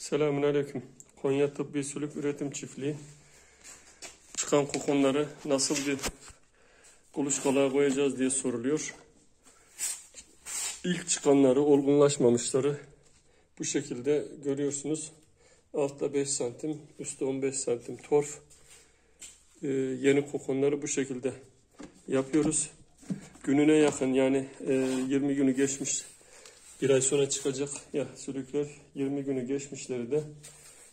Selamünaleyküm. Konya Tıbbi Sülük Üretim Çiftliği. Çıkan kokonları nasıl bir kuluçkalığa koyacağız diye soruluyor. İlk çıkanları, olgunlaşmamışları bu şekilde görüyorsunuz. Altta 5 santim, üstte 15 santim torf. Ee, yeni kokonları bu şekilde yapıyoruz. Gününe yakın yani e, 20 günü geçmiş bir ay sonra çıkacak ya sülükler 20 günü geçmişleri de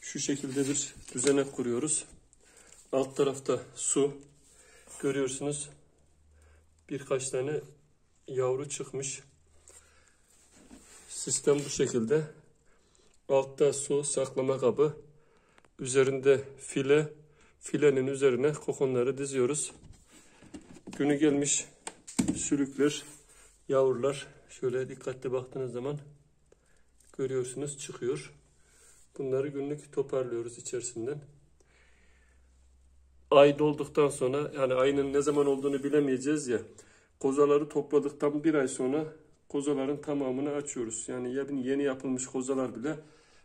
şu şekilde bir düzenek kuruyoruz. Alt tarafta su görüyorsunuz. Birkaç tane yavru çıkmış. Sistem bu şekilde. Altta su saklama kabı. Üzerinde file. Filenin üzerine kokonları diziyoruz. Günü gelmiş sülükler, yavrular şöyle dikkatli baktığınız zaman görüyorsunuz çıkıyor. Bunları günlük toparlıyoruz içerisinden. Ay dolduktan sonra yani ayının ne zaman olduğunu bilemeyeceğiz ya. Kozaları topladıktan bir ay sonra kozaların tamamını açıyoruz. Yani yeni yapılmış kozalar bile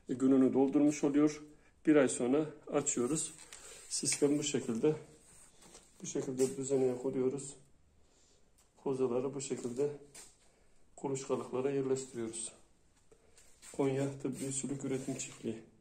gününü doldurmuş oluyor. Bir ay sonra açıyoruz. Sistem bu şekilde. Bu şekilde düzeneye koyuyoruz. Kozaları bu şekilde kuluçkalıklara yerleştiriyoruz. Konya Tıbbi Sülük Üretim Çiftliği.